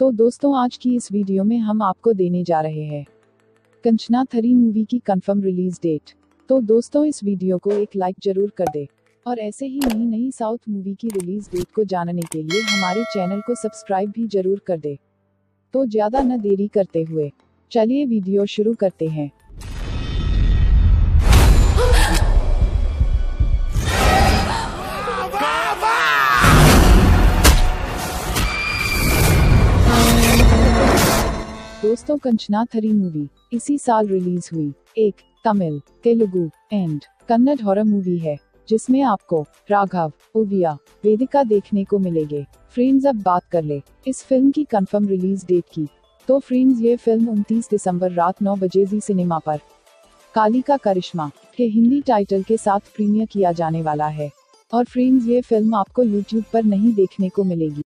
तो दोस्तों, आज की इस वीडियो में हम आपको देने जा रहे हैं कंचना थरी मूवी की कंफर्म रिलीज़ डेट तो दोस्तों, इस वीडियो को एक लाइक ज़रूर कर दे और ऐसे ही नई नई साउथ मूवी की रिलीज़ डेट को जानने के लिए हमारे चैनल को सब्सक्राइब भी ज़रूर कर दे। तो ज़्यादा न देरी करते हुए, चलिए वीडियो शुरू करते हैं। दोस्तों कंचना थरी मूवी इसी साल रिलीज़ हुई। एक, Tamil, Telugu and Kannada horror movie है, जिसमें आपको राघव, ओविया, वेदिका देखने को मिलेंगे। फ्रेंड्स अब बात कर ले, इस फ़िल्म की कंफर्म रिलीज़ डेट की। तो फ्रेंड्स ये फ़िल्म 29 दिसंबर रात 9 बजे जी सिनेमा पर। काली का करिश्मा, के हिंदी टाइटल के साथ प्रीमियर किया जाने वाला है। और फ्रेंड्स ये फ़िल्म आपको यूट्यूब पर नहीं देखने को मिलेगी।